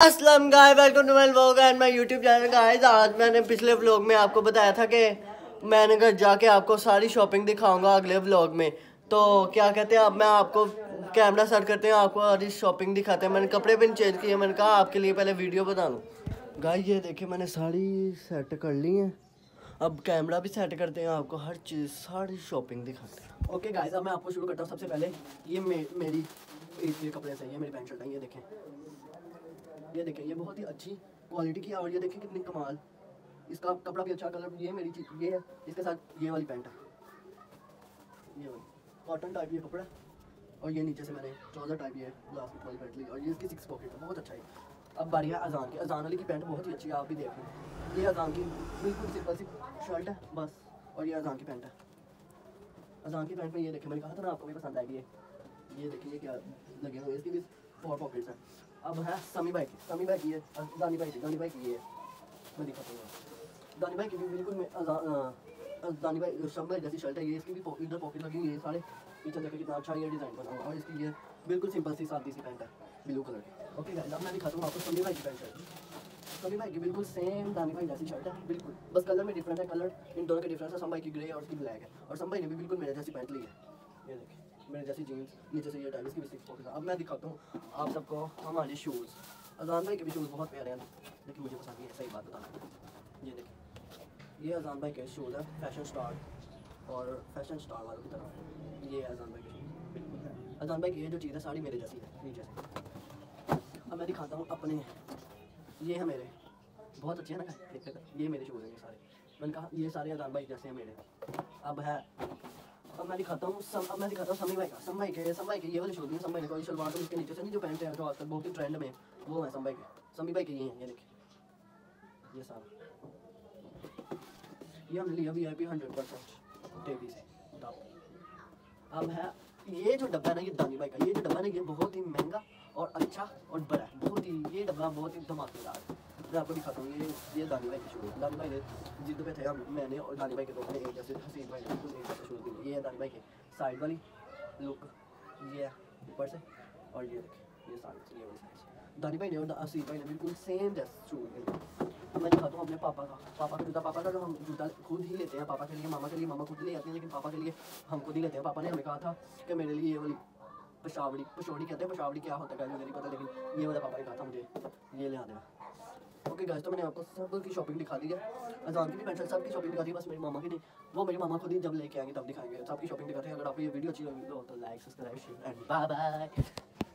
Aslam guy welcome to my vlog and my YouTube channel. Guys, आज मैंने पिछले vlog में आपको बताया था कि मैंने घर जाके आपको सारी शॉपिंग दिखाऊँगा अगले व्लॉग में। तो क्या कहते हैं, अब मैं आपको कैमरा सेट करते हैं, आपको सारी शॉपिंग दिखाते हैं। मैंने कपड़े भी चेंज किए, मैंने कहा आपके लिए पहले वीडियो बता दूँ गाय ये देखिए, मैंने साड़ी सेट कर ली है। अब कैमरा भी सेट करते हैं, आपको हर चीज़, सारी शॉपिंग दिखाते हैं। ओके गाइस अब मैं आपको शुरू करता हूँ। सबसे पहले ये मेरी कपड़े से ये मेरी पैंट शर्ट है ये देखें। ये देखें, ये बहुत ही अच्छी क्वालिटी की है और ये देखें कितनी कमाल। इसका कपड़ा भी अच्छा कलर ये मेरी चीज़, ये है, इसके साथ ये वाली पैंट है। ये वाली कॉटन टाइप ये कपड़ा और ये नीचे से मैंने ट्राउज़र टाइप ये ग्लास वाली पैंट ली और ये इसकी सिक्स पॉकेट है, बहुत अच्छा है। अब बारी है अजान की अजान वाली की पैंट बहुत ही अच्छी है, आप भी देख लें। ये अजान की बिल्कुल सिंपल सी शर्ट है, बस, और ये अजान की पैंट है। अजान की पैंट में ये देखें, मैंने कहा था ना, आपको भी पसंद आएगी ये। ये देखिए क्या लगे हुए हैं, इसकी भी फोर पॉकेट्स हैं, अब है, समी भाई की, समी भाई है दानी भाई दानी भाई की ये है। मैं दिखाता हूँ दानी भाई की भी बिल्कुल दानी भाई भाई जैसी शर्ट है ये, इसकी भी इधर पॉकेट लगी हुई है सारे। पीछे देखिए कितना अच्छा ये डिज़ाइन बना हुआ है इसकी ये बिल्कुल सिंपल सी सादी सी पैंट है ब्लू कलर की। ओके गाइस अब मैं दिखाता हूँ आपको समी भाई की पैंट शर्ट समी भाई की बिल्कुल सेम दानी भाई जैसी शर्ट है, बिल्कुल। बस कलर में डिफरेंट है कलर इन दोनों के डिफरेंस है, सम की ग्रे और उसकी ब्लैक है। और सम ने भी बिल्कुल मेरे जैसी पैंट ली है। ये देखिए। मेरे जैसी जीन्स नीचे से ये टाइप इसकी भी सिक्स पॉकेट अब मैं दिखाता हूँ आप सबको हमारे शूज़ अजान भाई के भी शूज़ बहुत प्यारे हैं, लेकिन मुझे पसंद नहीं है, सही बात बताना ये देखिए ये अजान भाई के शूज़ है फ़ैशन स्टार और फ़ैशन स्टार वालों की तरफ़ ये है अजान भाई के शूज़ बिल्कुल है अजान भाई की ये जो चीज़ है सारी मेरे जैसी है, नीचे से। अब मैं दिखाता हूँ अपने, ये है मेरे। बहुत अच्छे हैं ना देखते। ये मेरे शूज़ हैं, ये सारे। मैंने कहा, ये सारे अजान भाई जैसे हैं मेरे। अब है अब मैं दिखाता हूँ अब मैं दिखाता हूँ का के के ये वाले शूज़ हैं सम भाई ने कोई शलवार तो इसके नीचे से नहीं जो पैंट है जो आजकल बहुत ही ट्रेंड में वो है के समी भाई के ये हैं ये देखिए ये सारा ये हमने लिया V I P hundred percent से अब है, ये जो डब्बा है ना, ये दानी भाई का, ये जो डब्बा ना, ये बहुत ही महँगा और अच्छा और बड़ा है। बहुत ही, ये डब्बा बहुत ही धमाकेदार है। मैं आपको दिखाता ये ये दानी भाई की शुरू दानी भाई ने जिद पे थे हम मैंने और दानी भाई के दोस्त ने जैसे हसीन भाई ने एक की ये है दानी भाई के साइड वाली लुक ये ऊपर से और ये ये साइड ये वाली दानी भाई ने और हसीन भाई ने बिल्कुल सेम जैसे शुरू की मैं दिखाता हूँ अपने पापा का पापा का जूता पापा का जो हम जूता खुद ही लेते हैं पापा के लिए मामा के लिए मामा खुद ले आती है। लेकिन पापा के लिए हम खुद ही लेते हैं पापा ने हमें कहा था कि मेरे लिए ये वाली पशावड़ी पशौड़ी कहते हैं पशावड़ी क्या होता है मुझे नहीं पता लेकिन ये वाला पापा ने कहा था मुझे ये ले आना ओके गाइस तो मैंने आपको सब की शॉपिंग दिखा दी है। अजान की भी पेंशन सब की शॉपिंग दिखा दी बस मेरी मामा की नहीं। वो मेरी मामा खुद ही जब लेके आएँगे तब दिखाएँगे। सबकी शॉपिंग दिखाते हैं। अगर आपको ये वीडियो अच्छी लगी तो like subscribe share and bye bye